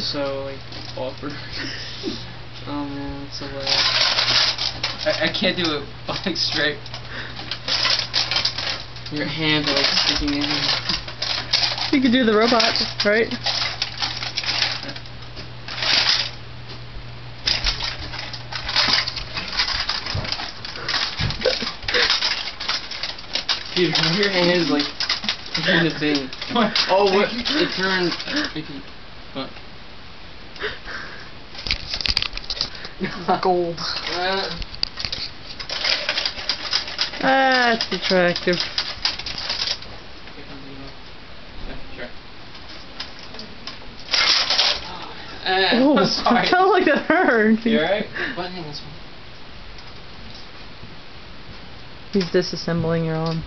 so like awkward. oh man, it's so loud. I, I can't do it like straight. Your hands are like sticking in. You could do the robot, right? Dude, your hands like doing the thing. What? Oh, what? It turned. What? Gold. Uh, That's attractive. Uh, Oh, sorry. I felt like that hurt. You alright? Button this one. He's disassembling your arm.